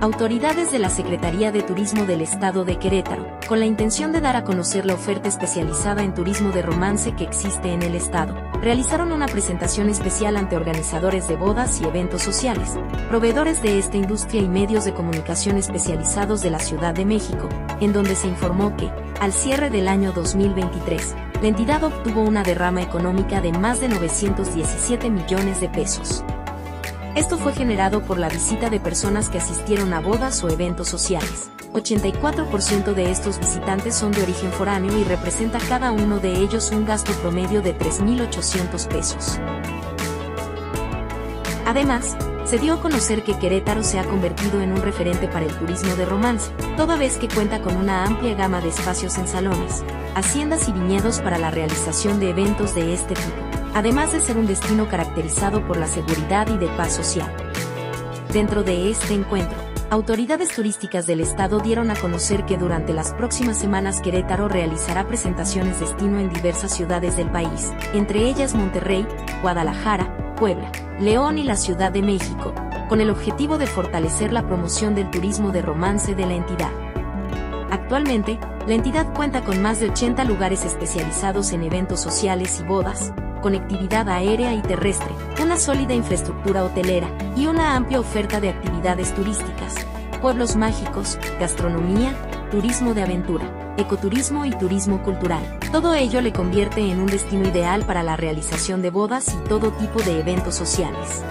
autoridades de la Secretaría de Turismo del Estado de Querétaro, con la intención de dar a conocer la oferta especializada en turismo de romance que existe en el Estado, realizaron una presentación especial ante organizadores de bodas y eventos sociales, proveedores de esta industria y medios de comunicación especializados de la Ciudad de México, en donde se informó que, al cierre del año 2023, la entidad obtuvo una derrama económica de más de 917 millones de pesos. Esto fue generado por la visita de personas que asistieron a bodas o eventos sociales. 84% de estos visitantes son de origen foráneo y representa cada uno de ellos un gasto promedio de 3.800 pesos. Además, se dio a conocer que Querétaro se ha convertido en un referente para el turismo de romance, toda vez que cuenta con una amplia gama de espacios en salones, haciendas y viñedos para la realización de eventos de este tipo además de ser un destino caracterizado por la seguridad y de paz social. Dentro de este encuentro, autoridades turísticas del estado dieron a conocer que durante las próximas semanas Querétaro realizará presentaciones destino en diversas ciudades del país, entre ellas Monterrey, Guadalajara, Puebla, León y la Ciudad de México, con el objetivo de fortalecer la promoción del turismo de romance de la entidad. Actualmente, la entidad cuenta con más de 80 lugares especializados en eventos sociales y bodas, conectividad aérea y terrestre, una sólida infraestructura hotelera y una amplia oferta de actividades turísticas, pueblos mágicos, gastronomía, turismo de aventura, ecoturismo y turismo cultural. Todo ello le convierte en un destino ideal para la realización de bodas y todo tipo de eventos sociales.